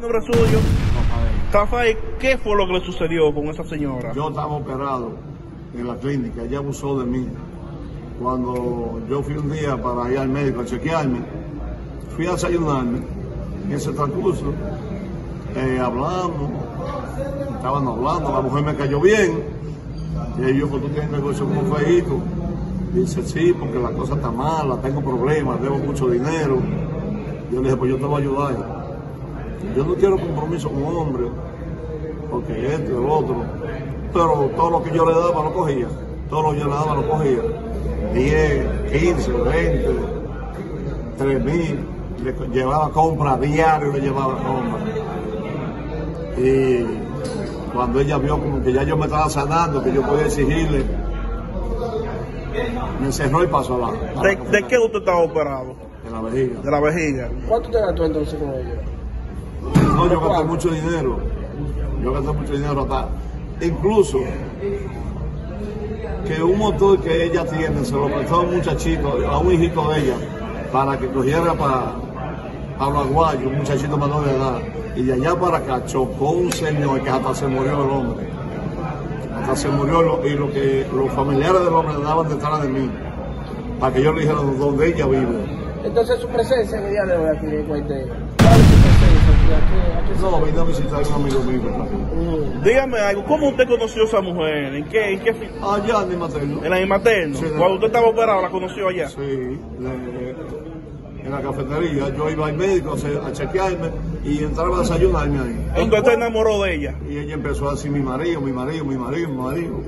nombre suyo? Rafael, ¿qué fue lo que le sucedió con esa señora? Yo estaba operado en la clínica, ella abusó de mí. Cuando yo fui un día para ir al médico a chequearme, fui a desayunarme. En ese transcurso, eh, hablamos, estaban hablando, la mujer me cayó bien. Y ella dijo, pues tú tienes negocio con un feíto. Dice, sí, porque la cosa está mala, tengo problemas, debo mucho dinero. Yo le dije, pues yo te voy a ayudar. Yo no quiero compromiso con un hombre, porque esto y el otro. Pero todo lo que yo le daba lo cogía. Todo lo que yo le daba lo cogía. 10, 15, 20, 3 mil. Le llevaba compra diario, le llevaba compra. Y cuando ella vio como que ya yo me estaba sanando, que yo podía exigirle, me encerró y pasó a la, ¿De, de qué usted estaba operado? en la vejiga. De la vejiga. ¿Cuánto te gastó entonces con ella? No, yo gasté mucho dinero. Yo gasté mucho dinero hasta. Incluso que un motor que ella tiene se lo prestó a un muchachito, a un hijito de ella, para que cogiera para, los aguayos, un muchachito menor de edad. Y de allá para acá chocó un señor que hasta se murió el hombre. Hasta se murió y lo que los familiares del hombre daban detrás de mí. Para que yo le dijera dónde ella vive. Entonces su presencia en el día de hoy aquí en Cuente. ¿Cuál es su presencia aquí? ¿A qué, a qué se No, vine a visitar a un amigo mío. Dígame algo, ¿cómo usted conoció a esa mujer? ¿En qué? ¿En qué? Allá en mi materno. ¿En la materno? Sí, Cuando usted estaba operado, ¿la conoció allá? Sí, le- en la cafetería. Yo iba al médico a chequearme y entraba a desayunarme ahí. Entonces usted enamoró de ella. Y ella empezó a decir mi marido, mi marido, mi marido, mi marido.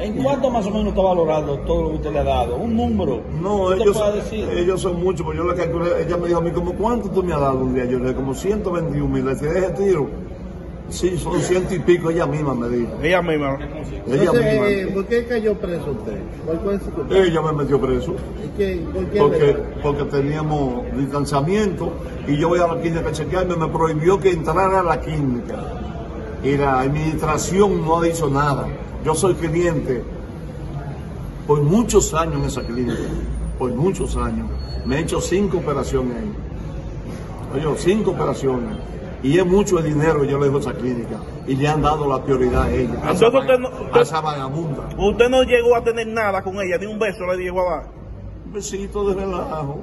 ¿En cuánto más o menos está valorando todo lo que usted le ha dado? ¿Un número? No, ¿Usted ellos, decir? ellos son muchos, pues yo le calculé, ella me dijo a mí, como cuánto tú me has dado un día? Yo le dije, como 121 mil, le tiré ese tiro. Sí, son ciento y pico, ella misma me dijo. Ella misma. Ella misma. eh, ¿por qué cayó preso usted? ¿Cuál fue su culpa? Ella me metió preso. ¿Y qué- ¿Por qué? porque, porque teníamos distanciamiento y yo voy a la clínica a chequearme, me prohibió que entrara a la clínica. Y la administración no ha dicho nada. Yo soy cliente por muchos años en esa clínica, por muchos años. Me he hecho cinco operaciones ahí. Oye, cinco operaciones. Y es mucho el dinero que yo le dejo a esa clínica. Y le han dado la prioridad a ella. A esa, Entonces usted no- a esa vagabunda. Usted no llegó a tener nada con ella, ni un beso le llegó a dar. Un besito de relajo.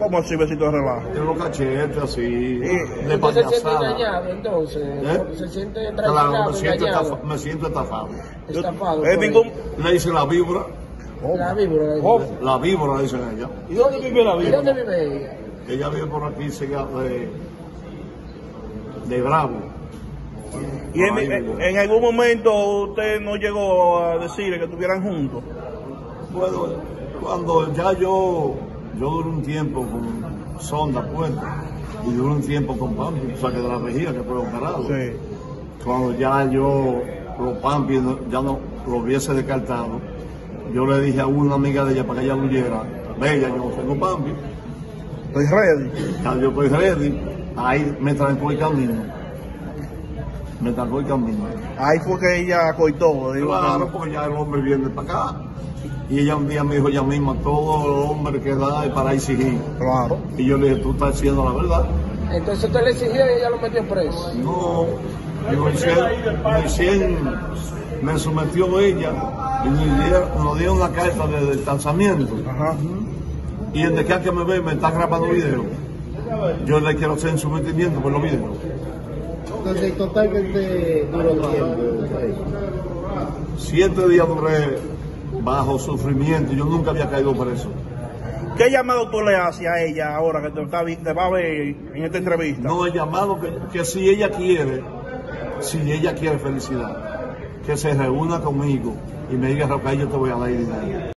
¿Cómo así besito de relajo? En los cachetes así, Eh, de ¿Usted se siente engañado entonces? ¿Eh? ¿Se siente Claro, traicionado, me siento, engañado, estafa- me siento estafado. estafado? Es por ningún... Le hice la víbora, La víbora. la ¿Cómo? víbora. la víbora dicen ella. ¿Y dónde vive la ¿Y vida? dónde vive ella? Ella vive por aquí cerca de, de Bravo. Y en, en- en algún momento usted no llegó a decirle que estuvieran juntos. Bueno, cuando ya yo, yo duré un tiempo con sonda puesta y duré un tiempo con Pampi, o sea que de la vejiga que fue operado. Sí. Cuando ya yo los Pampi ya no lo hubiese descartado, yo le dije a una amiga de ella para que ella lo oyera, bella, yo no tengo Pampi, Estoy ready. ya yo estoy ready, ahí me trancó el camino. Me trancó el camino. Ahí fue que ella coitó. Claro, porque ya el hombre viene para acá. Y ella un día me dijo ella misma, todo hombre que da es para exigir. Claro. Y yo le dije, tú estás diciendo la verdad. Entonces usted le exigió y ella lo metió preso. No, yo recién, recién me sometió ella y nos dieron, nos dieron una carta de distanciamiento. Ajá. Y el de que que me ve me está grabando video. Yo le quiero hacer sometimiento por los videos. Entonces, totalmente duró tiempo. preso. Siete días duré bajo sufrimiento. Yo nunca había caído preso. ¿Qué llamado tú le haces a ella ahora que te, está vi- te va a ver en esta entrevista? No he llamado que, que si ella quiere, si ella quiere felicidad, que se reúna conmigo y me diga, Rafael, yo te voy a dar dinero.